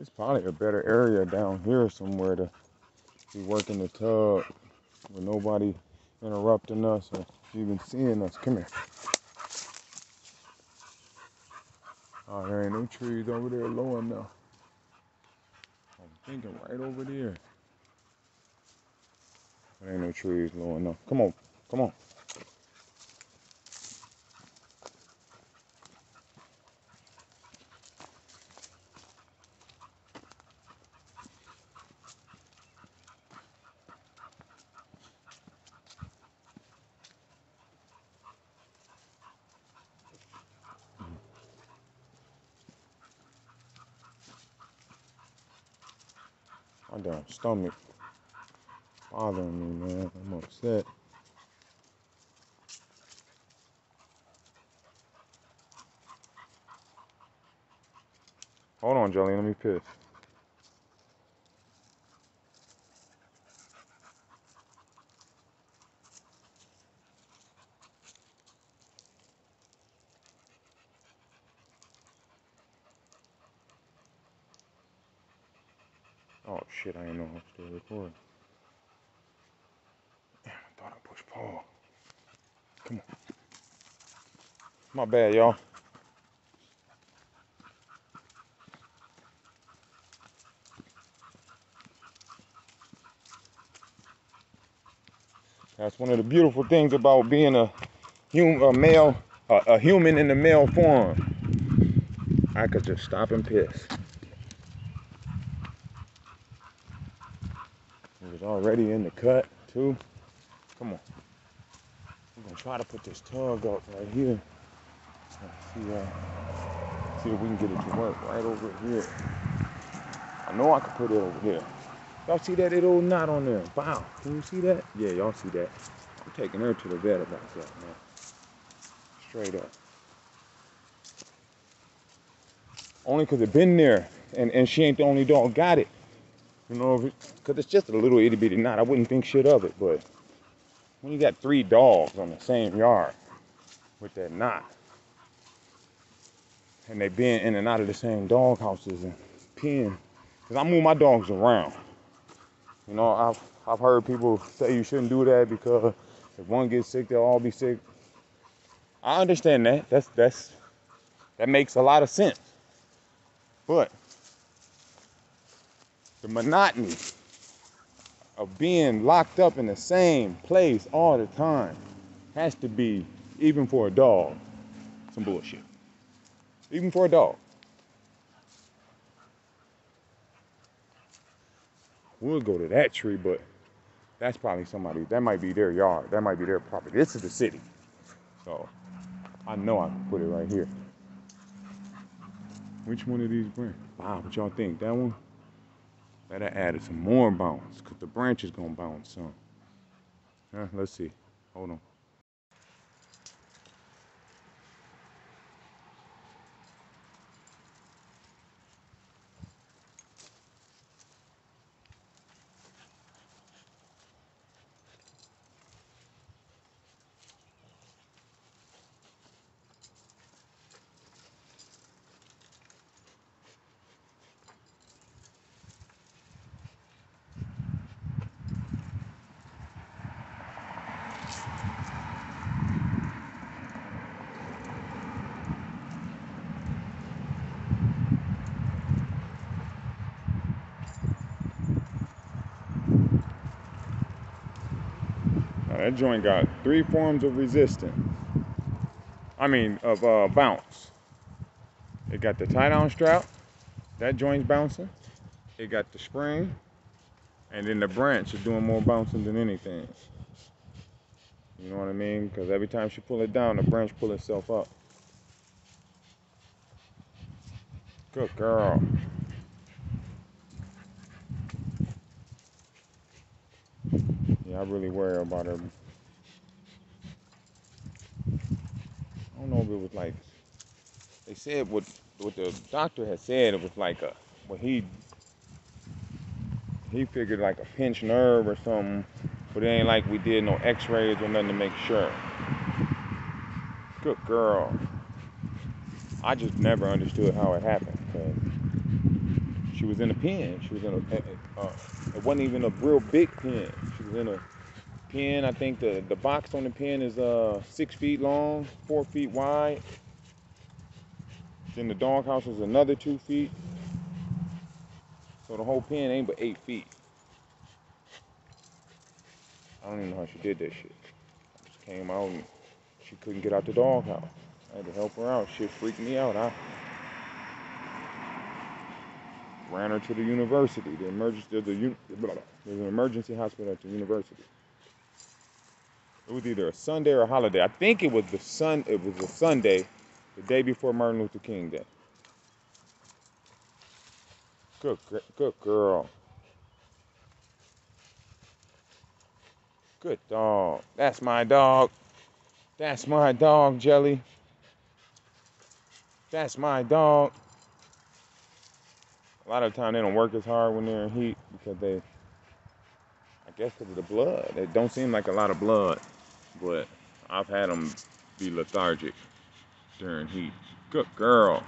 It's probably a better area down here somewhere to be working the tub with nobody interrupting us or even seeing us. Come here. Oh, there ain't no trees over there low enough. I'm thinking right over there. There ain't no trees low enough. Come on, come on. My damn stomach bothering me, man. I'm upset. Hold on, Jelly. Let me piss. Oh shit! I didn't know I still recording. Damn, I thought I pushed pause. Come on. My bad, y'all. That's one of the beautiful things about being a, hum, a male, a, a human in the male form. I could just stop and piss. Was already in the cut too. Come on. I'm gonna try to put this tug up right here. See, uh, see if we can get it to work right over here. I know I can put it over here. Y'all see that little knot on there? Wow. Can you see that? Yeah, y'all see that. I'm taking her to the vet about that, man. Straight up. Only because it been there, and, and she ain't the only dog got it. You know, because it's just a little itty bitty knot. I wouldn't think shit of it, but when you got three dogs on the same yard with that knot, and they been in and out of the same dog houses and pen, because I move my dogs around. You know, I've I've heard people say you shouldn't do that because if one gets sick, they'll all be sick. I understand that. That's that's that makes a lot of sense. But the monotony of being locked up in the same place all the time has to be, even for a dog, some bullshit. Even for a dog. We'll go to that tree, but that's probably somebody, that might be their yard. That might be their property. This is the city. So I know I can put it right here. Which one of these branches? Wow, what y'all think? That one? That added some more bounce, because the branch is going to bounce some. Yeah, let's see. Hold on. That joint got three forms of resistance. I mean, of uh, bounce. It got the tie down strap, that joint's bouncing. It got the spring, and then the branch is doing more bouncing than anything. You know what I mean? Because every time she pull it down, the branch pull itself up. Good girl. Yeah, I really worry about her. Don't know if it was like they said what what the doctor had said. It was like a well he he figured like a pinched nerve or something, but it ain't like we did no X-rays or nothing to make sure. Good girl. I just never understood how it happened. Cause she was in a pen. She was in a. It wasn't even a real big pen. She was in a pen. I think the the box on the pen is uh six feet long, four feet wide. Then the doghouse is another two feet. So the whole pen ain't but eight feet. I don't even know how she did that shit. Just came out and she couldn't get out the doghouse. I had to help her out. Shit freaked me out. I ran her to the university. The emergency, the, the, there's an emergency hospital at the university. It was either a Sunday or a holiday. I think it was the sun. It was a Sunday, the day before Martin Luther King Day. Good, good girl. Good dog. That's my dog. That's my dog, Jelly. That's my dog. A lot of the time they don't work as hard when they're in heat because they, I guess because of the blood. It don't seem like a lot of blood, but I've had them be lethargic during heat. Good girl.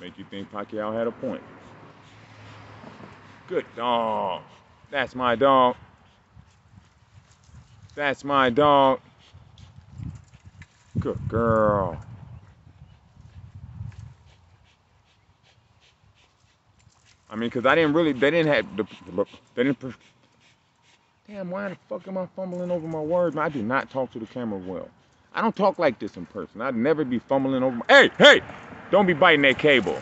Make you think Pacquiao had a point. Good dog. That's my dog. That's my dog. Good girl. I mean, cause I didn't really, they didn't have the, they didn't. Damn, why the fuck am I fumbling over my words? Man, I do not talk to the camera well. I don't talk like this in person. I'd never be fumbling over my. Hey, hey! Don't be biting that cable.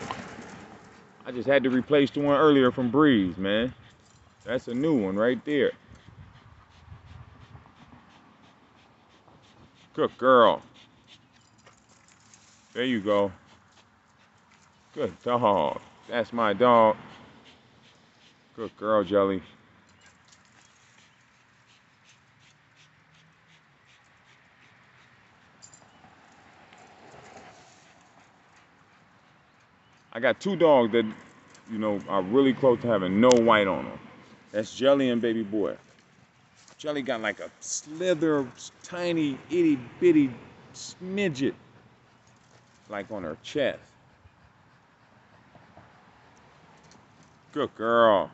I just had to replace the one earlier from Breeze, man. That's a new one right there. Good girl. There you go. Good dog. That's my dog. Good girl, Jelly. I got two dogs that, you know, are really close to having no white on them. That's Jelly and Baby Boy. Jelly got like a slither, tiny, itty bitty smidget, like on her chest. Good girl.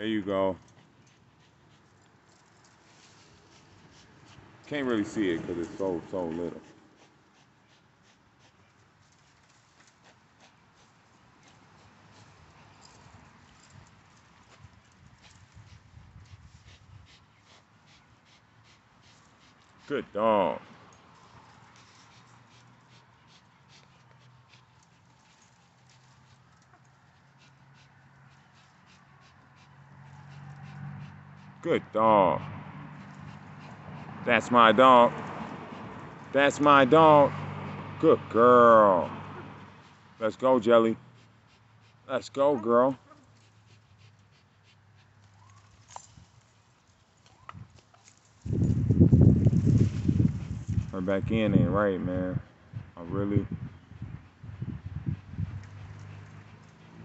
There you go. Can't really see it because it's so, so little. Good dog. Good dog. That's my dog. That's my dog. Good girl. Let's go, Jelly. Let's go, girl. Her back in ain't right, man. I'm really,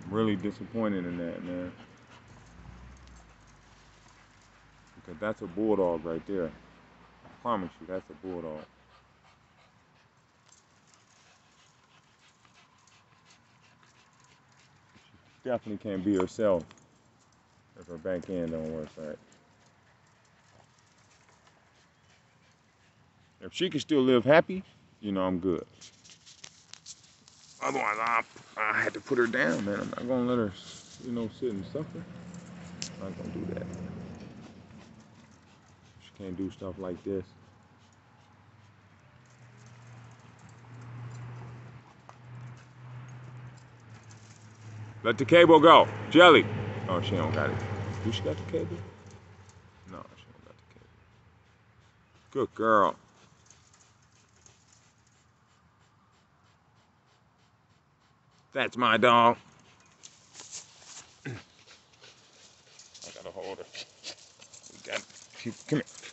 really disappointed in that, man. Because that's a bulldog right there. I promise you, that's a bulldog. She definitely can't be herself if her back end don't work right. If she can still live happy, you know I'm good. Otherwise, I, I had to put her down, man. I'm not gonna let her, you know, sit and suffer. I'm not gonna do that. Can't do stuff like this. Let the cable go. Jelly. Oh, she don't got it. Do she got the cable? No, she don't got the cable. Good girl. That's my dog. I gotta hold her. We got come here.